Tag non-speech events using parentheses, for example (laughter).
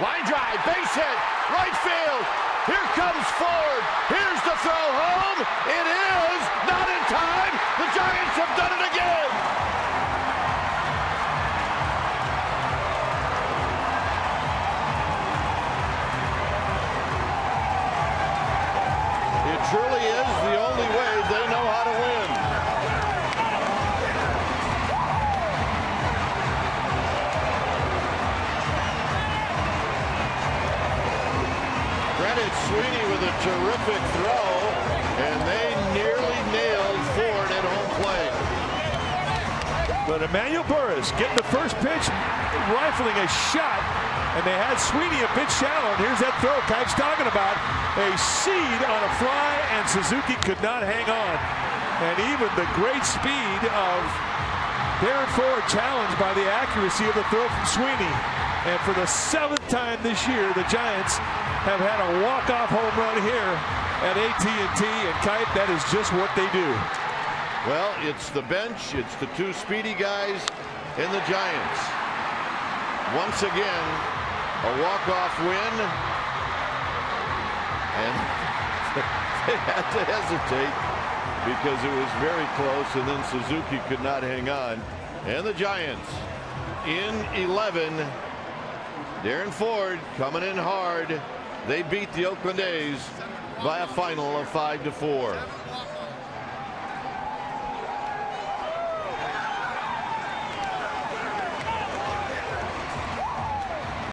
Line drive, base hit, right field. Here comes Ford. Here's the throw home. It is not in time. The Giants have done it again. It truly is the Credit Sweeney with a terrific throw, and they nearly nailed Ford at home plate. But Emmanuel Burriss getting the first pitch, rifling a shot, and they had Sweeney a bit shallow. And here's that throw Kuip's talking about. A seed on a fly, and Suzuki could not hang on. And even the great speed of Darren Ford challenged by the accuracy of the throw from Sweeney. And for the seventh time this year, the Giants have had a walk-off home run here at AT&T. And Kuip, that is just what they do. Well, it's the bench, it's the two speedy guys, and the Giants. Once again, a walk-off win. And (laughs) they had to hesitate because it was very close, and then Suzuki could not hang on. And the Giants in 11. Darren Ford coming in hard. They beat the Oakland A's by a final of 5 to 4.